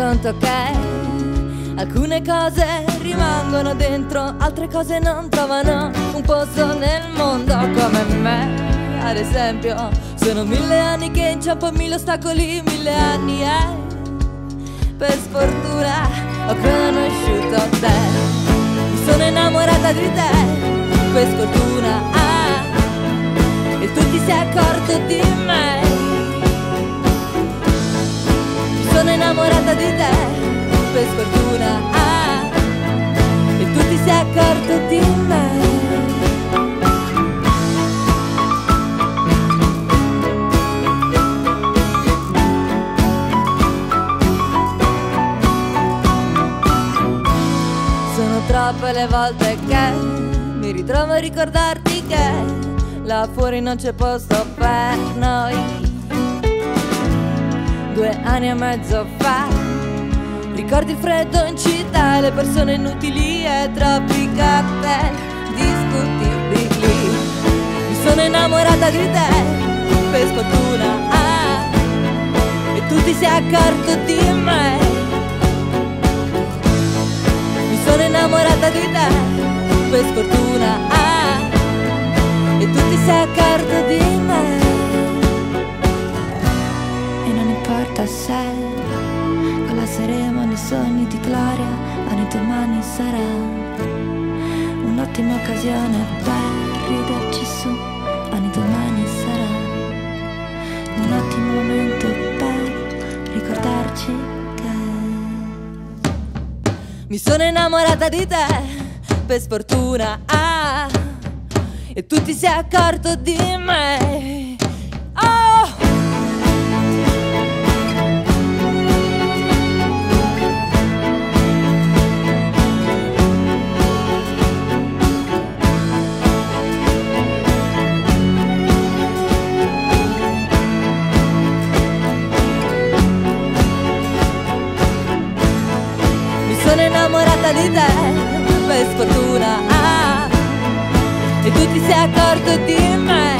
tanto che alcune cose rimangono dentro, altre cose non trovano un posto nel mondo come me. Ad esempio, sono mille anni che inciampo mille ostacoli, mille anni e per sfortuna ho conosciuto te. Mi sono innamorata di te, per sfortuna. Innamorata di te, per sfortuna. Ah, e tu ti sei accorto di me. Sono troppe le volte che mi ritrovo a ricordarti che là fuori non c'è posto per noi due anni e mezzo fa. Ricordi il freddo in città le persone inutili e troppi caffè discutibili. Mi sono innamorata di te, per sfortuna. Ah, e tu ti sei accorto di me. Mi sono innamorata di te, per sfortuna. Ah, e tu ti sei accorto di me. Sogni di gloria, ogni domani sarà un'ottima occasione per riderci su, ogni domani sarà un ottimo momento per ricordarci che mi sono innamorata di te, per sfortuna, ah, e tu ti sei accorto di me. Sono innamorata di te, per sfortuna. Ah, e tu ti sei accorto di me.